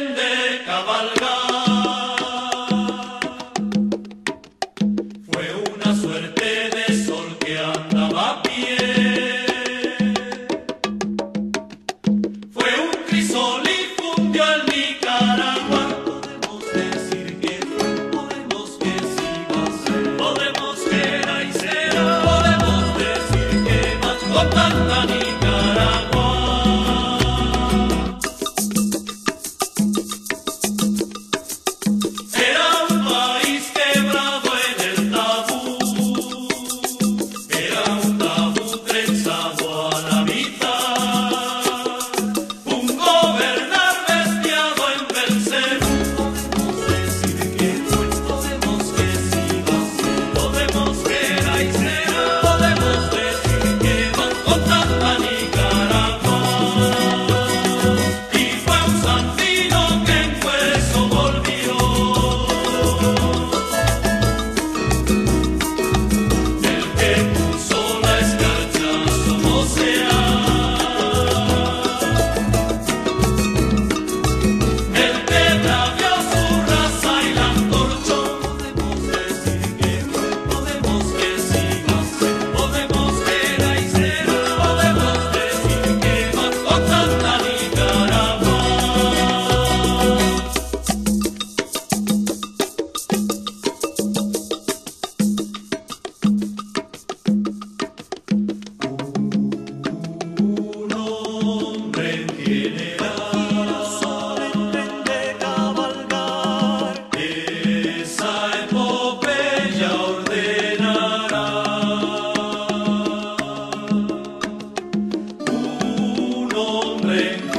de cabalgar. Amen.